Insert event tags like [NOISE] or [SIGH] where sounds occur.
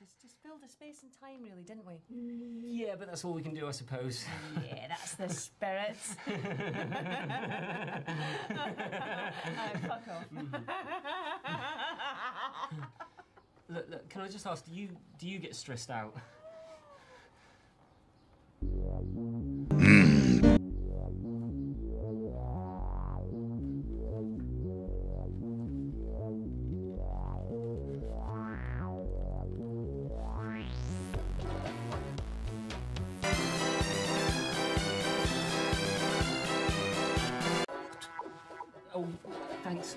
just just filled a space and time, really, didn't we? Mm. Yeah, but that's all we can do, I suppose. Yeah, that's the [LAUGHS] spirit. [LAUGHS] [LAUGHS] oh, fuck off. Mm-hmm. Look, look, can I just ask, do you do you get stressed out? Oh, thanks.